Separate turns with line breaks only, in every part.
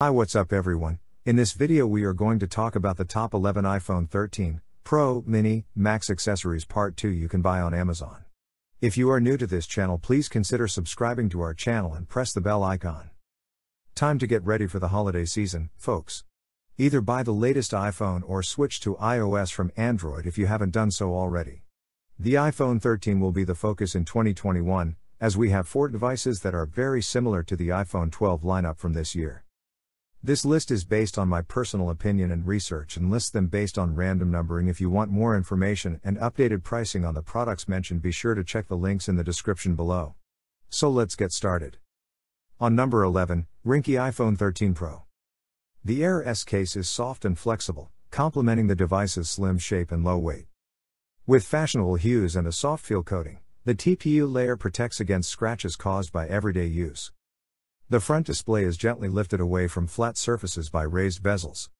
Hi, what's up, everyone? In this video, we are going to talk about the top 11 iPhone 13 Pro, Mini, Max accessories Part 2 you can buy on Amazon. If you are new to this channel, please consider subscribing to our channel and press the bell icon. Time to get ready for the holiday season, folks. Either buy the latest iPhone or switch to iOS from Android if you haven't done so already. The iPhone 13 will be the focus in 2021, as we have four devices that are very similar to the iPhone 12 lineup from this year. This list is based on my personal opinion and research and lists them based on random numbering. If you want more information and updated pricing on the products mentioned, be sure to check the links in the description below. So let's get started. On number 11, Ringke iPhone 13 Pro. The Air S case is soft and flexible, complementing the device's slim shape and low weight. With fashionable hues and a soft feel coating, the TPU layer protects against scratches caused by everyday use. The front display is gently lifted away from flat surfaces by raised bezels.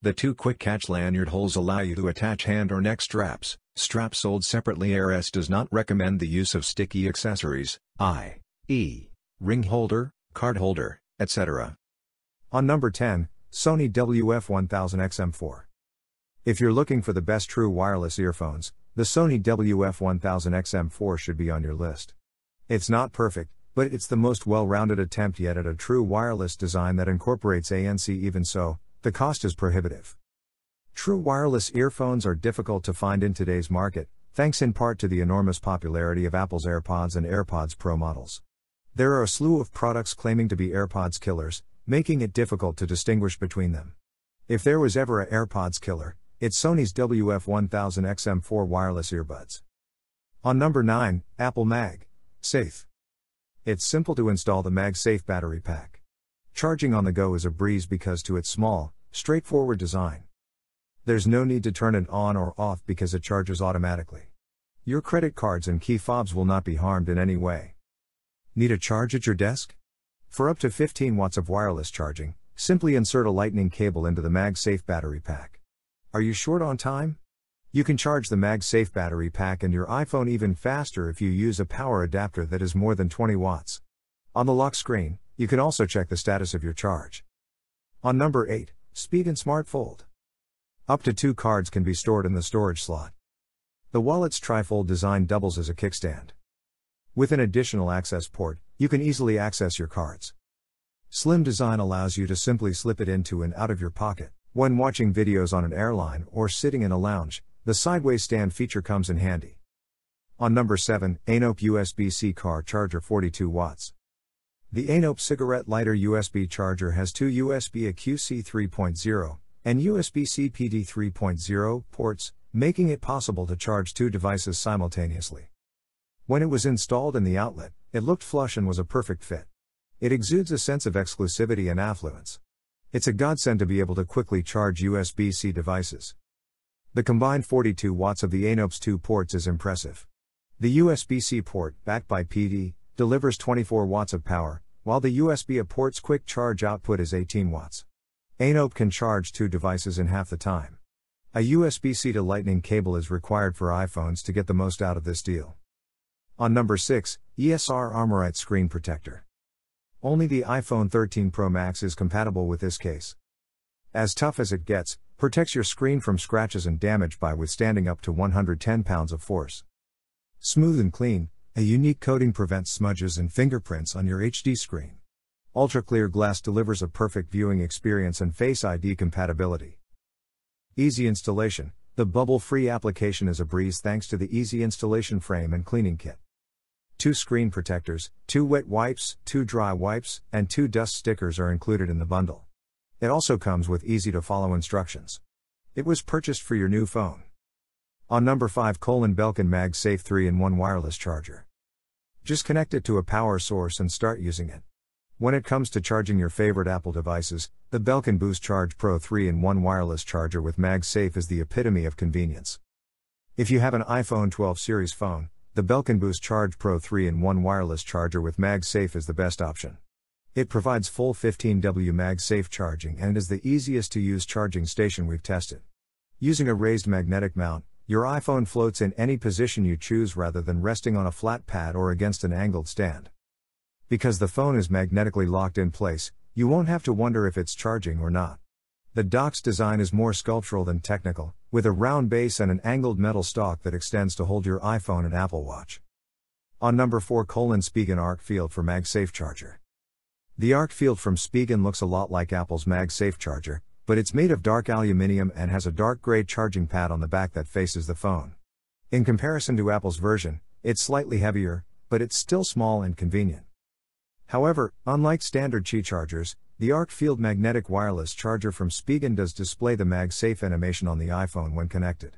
The two quick catch lanyard holes allow you to attach hand or neck straps. Straps sold separately Air S does not recommend the use of sticky accessories, i.e., ring holder, card holder, etc. On number 10, Sony WF-1000XM4. If you're looking for the best true wireless earphones, the Sony WF-1000XM4 should be on your list. It's not perfect, but it's the most well rounded attempt yet at a true wireless design that incorporates ANC. Even so, the cost is prohibitive. True wireless earphones are difficult to find in today's market, thanks in part to the enormous popularity of Apple's AirPods and AirPods Pro models. There are a slew of products claiming to be AirPods killers, making it difficult to distinguish between them. If there was ever a AirPods killer, it's Sony's WF-1000XM4 wireless earbuds. On number 9, Apple Mag. Safe. It's simple to install the MagSafe battery pack. Charging on the go is a breeze because to its small, straightforward design. There's no need to turn it on or off because it charges automatically. Your credit cards and key fobs will not be harmed in any way. Need a charge at your desk? For up to 15 watts of wireless charging, simply insert a lightning cable into the MagSafe battery pack. Are you short on time? You can charge the MagSafe battery pack and your iPhone even faster if you use a power adapter that is more than 20 watts. On the lock screen, you can also check the status of your charge. On number 8, Spigen Smart Fold. Up to two cards can be stored in the storage slot. The wallet's trifold design doubles as a kickstand. With an additional access port, you can easily access your cards. Slim design allows you to simply slip it into and out of your pocket. When watching videos on an airline or sitting in a lounge, the sideways stand feature comes in handy. On number 7, AINOPE USB-C car charger 42 watts. The AINOPE cigarette lighter USB charger has two USB A QC 3.0 and USB-C PD 3.0 ports, making it possible to charge two devices simultaneously. When it was installed in the outlet, it looked flush and was a perfect fit. It exudes a sense of exclusivity and affluence. It's a godsend to be able to quickly charge USB C devices. The combined 42 watts of the AINOPE's two ports is impressive. The USB C port, backed by PD, delivers 24 watts of power, while the USB A port's quick charge output is 18 watts. AINOPE can charge two devices in half the time. A USB C to Lightning cable is required for iPhones to get the most out of this deal. On number 6, ESR Armorite Screen Protector. Only the iPhone 13 Pro Max is compatible with this case. As tough as it gets, Protects your screen from scratches and damage by withstanding up to 110 pounds of force. Smooth and clean, a unique coating prevents smudges and fingerprints on your HD screen. Ultra clear glass delivers a perfect viewing experience and Face ID compatibility. Easy installation The bubble free application is a breeze thanks to the easy installation frame and cleaning kit. Two screen protectors, two wet wipes, two dry wipes, and two dust stickers are included in the bundle. It also comes with easy to follow instructions. It was purchased for your new phone. On number 5 colon Belkin MagSafe 3 in 1 wireless charger. Just connect it to a power source and start using it. When it comes to charging your favorite Apple devices, the Belkin Boost Charge Pro 3 in 1 wireless charger with MagSafe is the epitome of convenience. If you have an iPhone 12 series phone, the Belkin Boost Charge Pro 3 in 1 wireless charger with MagSafe is the best option. It provides full 15W MagSafe charging and is the easiest to use charging station we've tested. Using a raised magnetic mount, your iPhone floats in any position you choose rather than resting on a flat pad or against an angled stand. Because the phone is magnetically locked in place, you won't have to wonder if it's charging or not. The dock's design is more sculptural than technical, with a round base and an angled metal stalk that extends to hold your iPhone and Apple Watch. On number 4 colon Spigen ArcField for MagSafe Charger. The ArcField from Spigen looks a lot like Apple's MagSafe Charger, but it's made of dark aluminium and has a dark gray charging pad on the back that faces the phone. In comparison to Apple's version, it's slightly heavier, but it's still small and convenient. However, unlike standard Qi chargers, the ArcField magnetic wireless charger from Spigen does display the MagSafe animation on the iPhone when connected.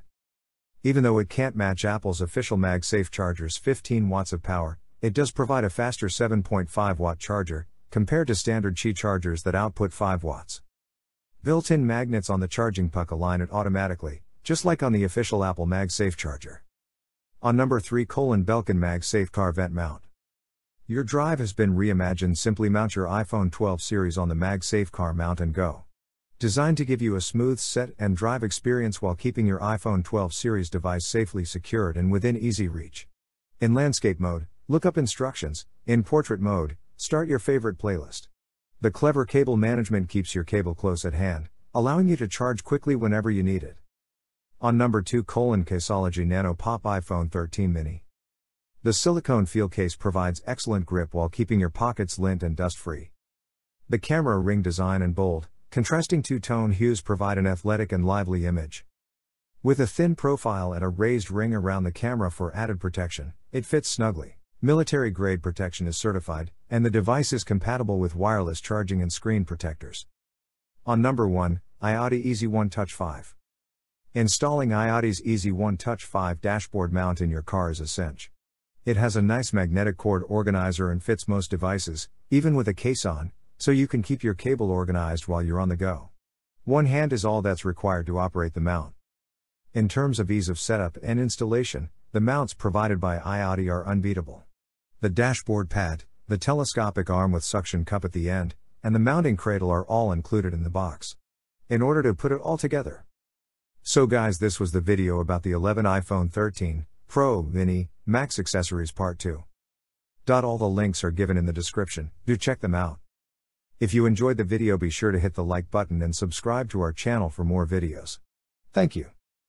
Even though it can't match Apple's official MagSafe charger's 15 watts of power, it does provide a faster 7.5 watt charger, compared to standard Qi chargers that output 5 watts. Built in magnets on the charging puck align it automatically, just like on the official Apple MagSafe charger. On number 3 colon Belkin MagSafe car vent mount. Your drive has been reimagined. Simply mount your iPhone 12 series on the MagSafe car mount and go. Designed to give you a smooth set and drive experience while keeping your iPhone 12 series device safely secured and within easy reach. In landscape mode, look up instructions. In portrait mode, start your favorite playlist. The clever cable management keeps your cable close at hand, allowing you to charge quickly whenever you need it. On number 2 colon Caseology Nano Pop iPhone 13 mini. The silicone feel case provides excellent grip while keeping your pockets lint and dust free. The camera ring design and bold, contrasting two tone hues provide an athletic and lively image. With a thin profile and a raised ring around the camera for added protection, it fits snugly. Military grade protection is certified, and the device is compatible with wireless charging and screen protectors. On number 1, iOttie Easy One Touch 5. Installing iOttie's Easy One Touch 5 dashboard mount in your car is a cinch. It has a nice magnetic cord organizer and fits most devices, even with a case on, so you can keep your cable organized while you're on the go. One hand is all that's required to operate the mount. In terms of ease of setup and installation, the mounts provided by iOttie are unbeatable. The dashboard pad, the telescopic arm with suction cup at the end, and the mounting cradle are all included in the box. In order to put it all together. So guys this was the video about the 11 iPhone 13, Pro, Mini, Max Accessories Part 2. All the links are given in the description, do check them out. If you enjoyed the video be sure to hit the like button and subscribe to our channel for more videos. Thank you.